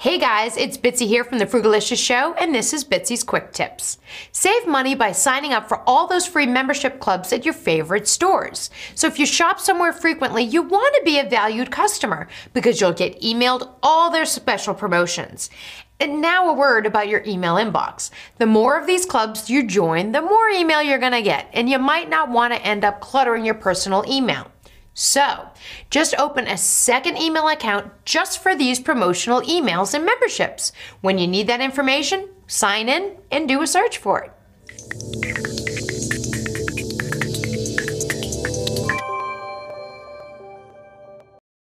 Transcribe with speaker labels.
Speaker 1: Hey guys, it's Bitsy here from the Frugalicious Show, and this is Bitsy's Quick Tips. Save money by signing up for all those free membership clubs at your favorite stores. So if you shop somewhere frequently, you want to be a valued customer because you'll get emailed all their special promotions. And now a word about your email inbox. The more of these clubs you join, the more email you're going to get, and you might not want to end up cluttering your personal email. So, just open a second email account just for these promotional emails and memberships. When you need that information, sign in and do a search for it.